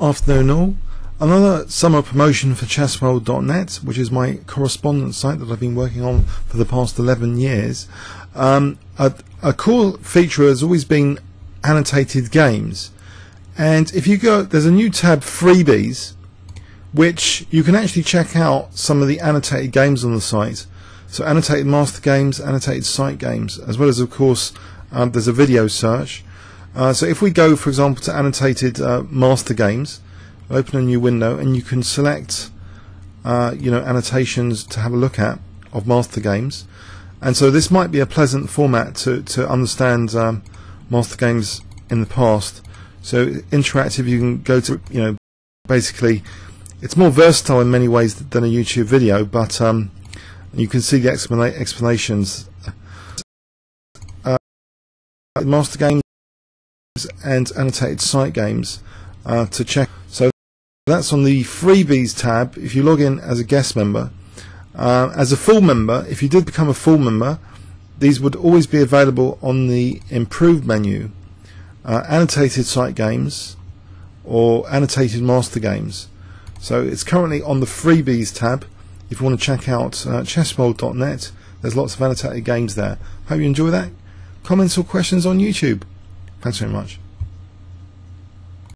Afternoon all. Another summer promotion for chessworld.net, which is my correspondence site that I've been working on for the past 11 years. Um, a, a core feature has always been annotated games. And if you go, there's a new tab, freebies, which you can actually check out some of the annotated games on the site. So annotated master games, annotated site games, as well as of course um, there's a video search. Uh, so if we go, for example, to annotated uh, master games, open a new window and you can select, uh, you know, annotations to have a look at of master games. And so this might be a pleasant format to, to understand um, master games in the past. So interactive, you can go to, you know, basically, it's more versatile in many ways than a YouTube video, but um, you can see the explana explanations. Uh, master games and annotated site games uh, to check. So that's on the freebies tab. If you log in as a guest member, uh, as a full member, if you did become a full member, these would always be available on the improved menu. Uh, annotated site games or annotated master games. So it's currently on the freebies tab. If you want to check out uh, chessworld.net, there's lots of annotated games there. Hope you enjoy that. Comments or questions on YouTube. Thanks very much.